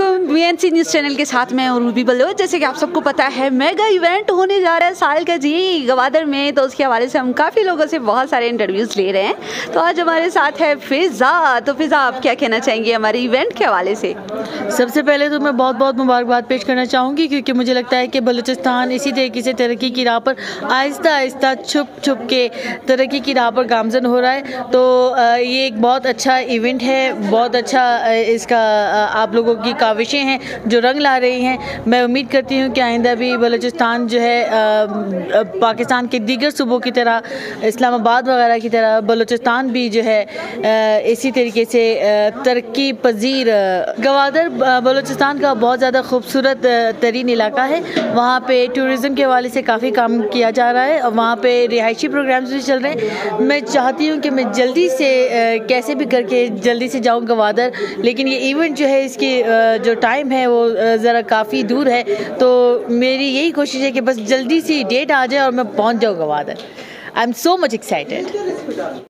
VNC news channel के साथ मैं और रूबी बलोच जैसे कि आप सबको पता है मेगा इवेंट होने जा रहा है साल का जी। गवादर में तो उसके हवाले से हम काफ़ी लोगों से बहुत सारे इंटरव्यूज़ ले रहे हैं। तो आज हमारे साथ है फिज़ा। तो फिज़ा, आप क्या कहना चाहेंगे हमारे इवेंट के हवाले से? सबसे पहले तो मैं बहुत बहुत मुबारकबाद पेश करना चाहूँगी, क्योंकि मुझे लगता है कि बलूचिस्तान इसी तरीके से तरक्की की राह पर आहिस्ता आहिस्ता छुप छुप के तरक्की की राह पर गामजन हो रहा है। तो ये एक बहुत अच्छा इवेंट है, बहुत अच्छा इसका आप लोगों की काविशें हैं, जो रंग ला रही हैं। मैं उम्मीद करती हूँ कि आइंदा भी बलूचिस्तान जो है पाकिस्तान के दीगर सूबों की तरह, इस्लामाबाद वगैरह की तरह बलूचिस्तान भी जो है इसी तरीके से तरक्की पजीर गवादर बलूचिस्तान का बहुत ज़्यादा खूबसूरत तरीन इलाका है। वहाँ पे टूरिज़म के हवाले से काफ़ी काम किया जा रहा है और वहाँ पे रिहायशी प्रोग्राम्स भी चल रहे हैं। मैं चाहती हूँ कि मैं जल्दी से कैसे भी करके जल्दी से जाऊँ गवादर, लेकिन ये इवेंट जो है, इसकी जो टाइम है वो ज़रा काफ़ी दूर है। तो मेरी यही कोशिश है कि बस जल्दी सी डेट आ जाए और मैं पहुँच जाऊँ Gwadar. I am so much excited